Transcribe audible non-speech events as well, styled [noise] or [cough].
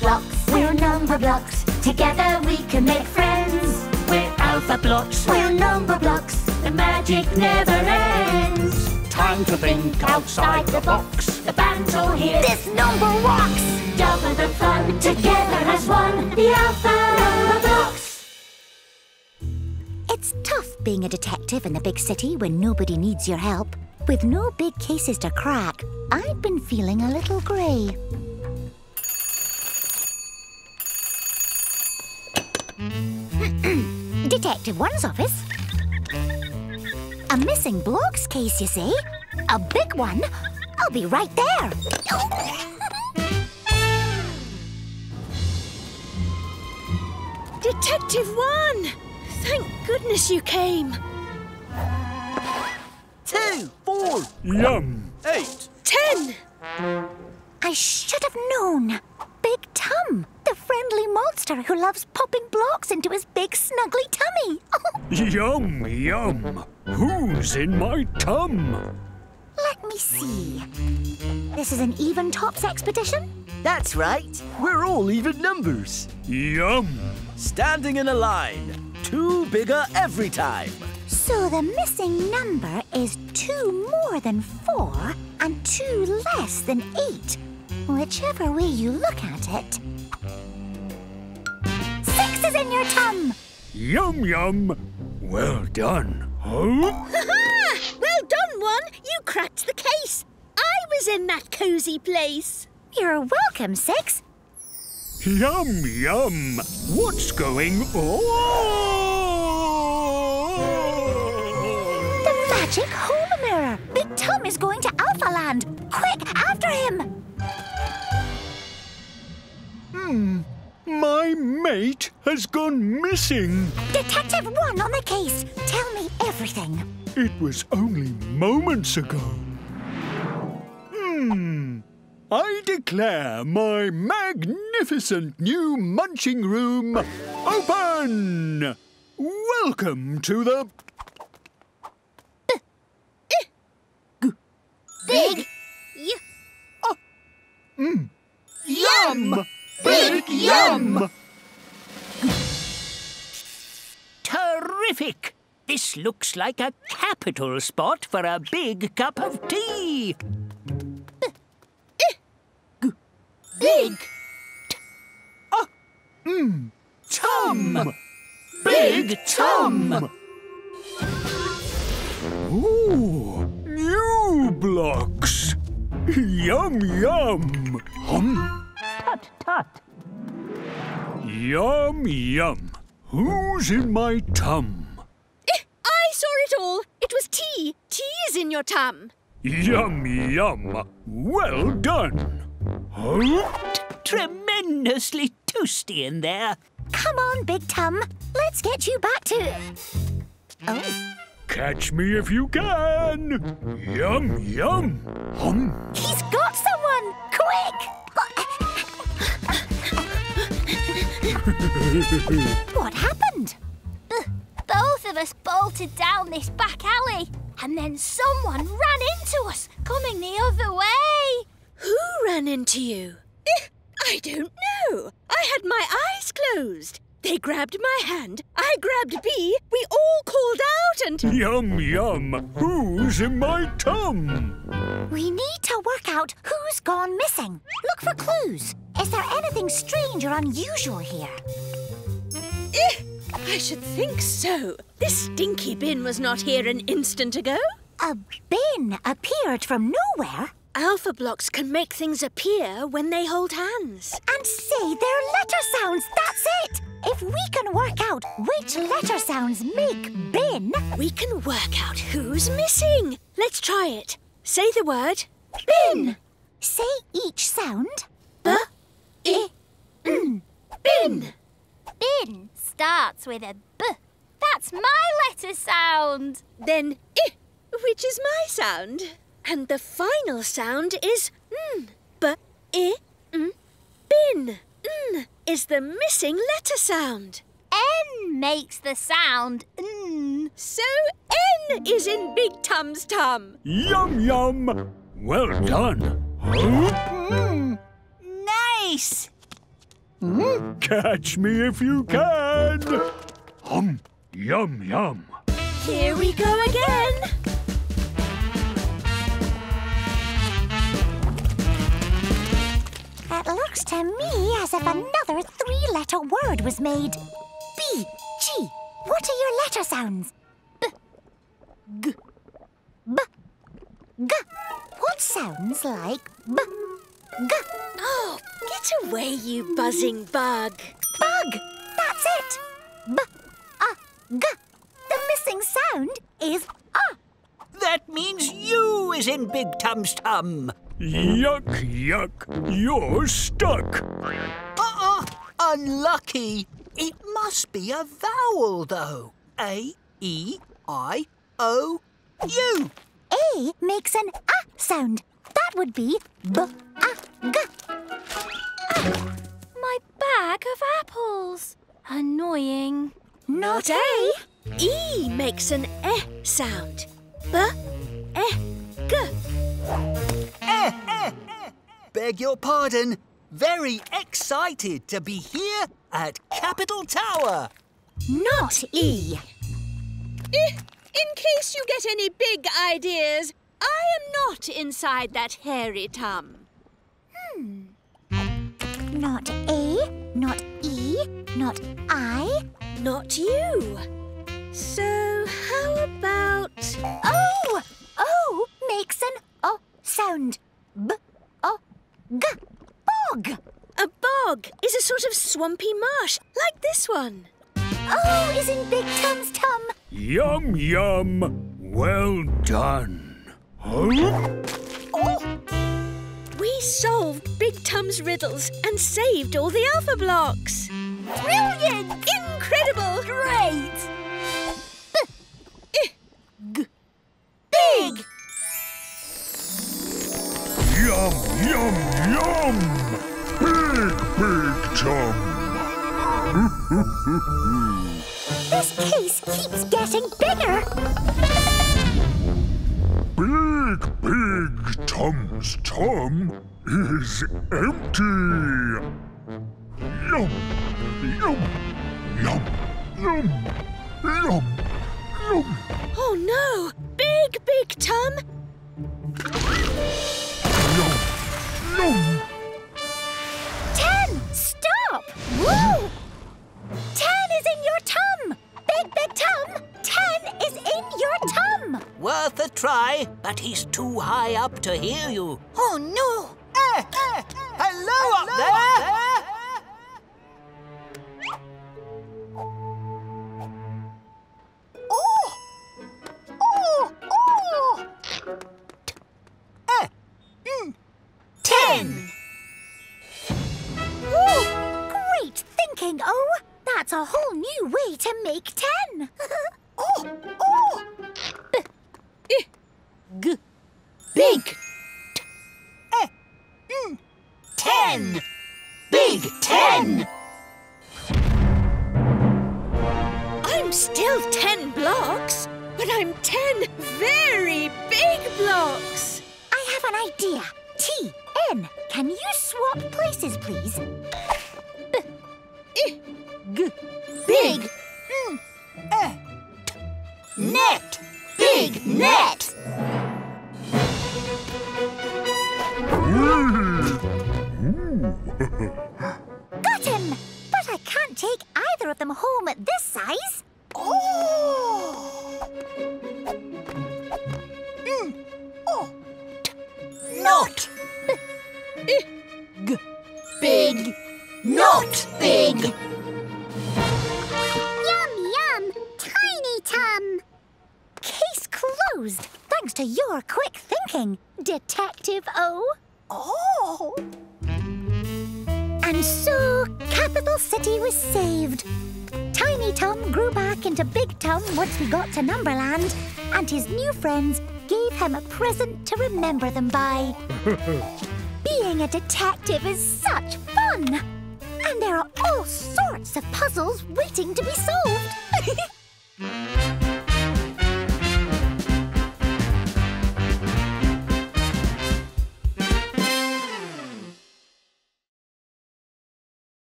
blocks. We're Numberblocks. Together we can make friends. We're Alphablocks. We're Numberblocks. The magic never ends. Time to think outside the box. The band's all here. This number rocks. Double the fun. Together as one. The alpha number blocks. It's tough being a detective in the big city when nobody needs your help. With no big cases to crack, I've been feeling a little grey. Detective One's office. A missing blocks case, you see? A big one. I'll be right there. Detective One! Thank goodness you came. Two, four, Yum! eight, ten. I should have known. Big Tum, the friendly monster who loves popping blocks into his big snuggly tummy. [laughs] Yum, yum! Who's in my tum? Let me see. This is an even tops expedition? That's right. We're all even numbers. Yum! Standing in a line. Two bigger every time. So the missing number is two more than four and two less than eight. Whichever way you look at it. Is in your tum. Yum, yum! Well done. Huh? well done, One! You cracked the case. I was in that cosy place. You're welcome, Six. Yum, yum! What's going on? The magic home mirror. Big Tum is going to Alphaland. Quick, after him. Hmm. My mate has gone missing. Detective One on the case. Tell me everything. It was only moments ago. Hmm. I declare my magnificent new munching room open! Welcome to the Big Yum! Big looks like a capital spot for a big cup of tea. Big Tum! Big Tum! Ooh, new blocks. Yum yum. Hum. Tut tut. Yum yum. Who's in my tum? I saw it all. It was tea. Tea is in your tum. Yum yum. Well done. Huh? Tremendously toasty in there. Come on, Big Tum. Let's get you back to. Oh, Catch me if you can. Yum yum. Hum. he's got someone! Quick! [laughs] what happened? Both of us bolted down this back alley, and then someone ran into us, coming the other way. Who ran into you? Eh, I don't know. I had my eyes closed. They grabbed my hand. I grabbed B, We all called out and. Yum yum. Who's in my tum? We need to work out who's gone missing. Look for clues. Is there anything strange or unusual here? I should think so. This stinky bin was not here an instant ago. A bin appeared from nowhere Alphablocks can make things appear when they hold hands. and say their letter sounds. That's it. If we can work out which letter sounds make bin, We can work out who's missing. Let's try it. Say the word. bin. Say each sound. B. I. Bin. Bin starts with a B. That's my letter sound. Then I, which is my sound. And the final sound is N. B. I. N. Bin. N is the missing letter sound. N makes the sound N. So N is in Big Tum's tum. Yum yum. Well done. Huh? Nice! Catch me if you can. Hum, yum, yum. Here we go again. It looks to me as if another three-letter word was made. B, G. What are your letter sounds? B, G, B, G. What sounds like B, G? Oh, get away, you buzzing bug. Bug. That's it. B, A, G. The missing sound is A. That means you is in Big Tum's tum. Yuck, yuck. You're stuck. Uh-uh, unlucky. It must be a vowel, though. A, E, I, O, U. A makes an A sound. That would be B, A, G. My bag of apples. Annoying. Not A. E makes an E sound. B, E, G. Eh, eh, eh. Beg your pardon. Very excited to be here at Capital Tower. Not E. Eh, In case you get any big ideas, I am not inside that hairy tum. Not A, not E, not I. Not you. So how about... Oh! O makes an O sound. B, O, G. Bog. A bog is a sort of swampy marsh, like this one. Oh, o is in Big Tum's tum. Yum, yum. Well done. Huh? We Big Tum's riddles and saved all the Alphablocks. Brilliant! Incredible! Great! Big. Yum, yum, yum. Big, big tum. This case keeps getting bigger. Big, big Tum's tum is empty. Yum, yum, yum, yum, yum, yum. Oh no! Big, big Tum! Yum, yum. Ten. Stop. Woo! Ten is in your tum. Big, big tum. Ten is in your tum. Worth a try, but he's too high up to hear you. Oh no. Eh, eh, hello, up there! Oh. Oh. Oh. Eh, mm, ten. Oh, great thinking, Oh. That's a whole new way to make ten. [laughs] oh, oh. G, big. Big ten. I'm still ten blocks, but I'm ten very big blocks. I have an idea. T, N, can you swap places, please? G, big. Mm, eh, t, net. O. Oh! And so, Capital City was saved. Tiny Tom grew back into Big Tom once we got to Numberland, and his new friends gave him a present to remember them by. [laughs] Being a detective is such fun! And there are all sorts of puzzles waiting to be solved. [laughs]